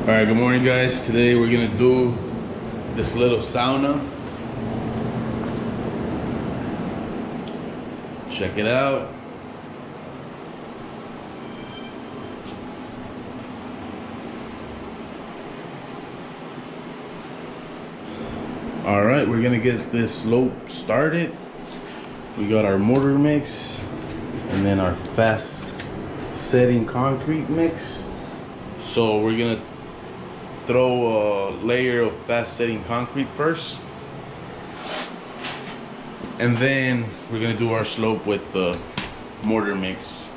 All right, good morning, guys. Today we're gonna do this little sauna. Check it out. All right, we're gonna get this slope started. We got our mortar mix and then our fast setting concrete mix. So we're gonna throw a layer of fast setting concrete first. And then we're gonna do our slope with the mortar mix.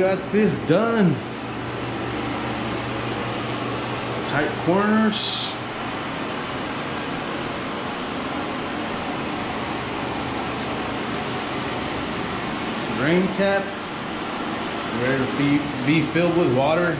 Got this done. Tight corners. Drain cap. Ready to be, be filled with water.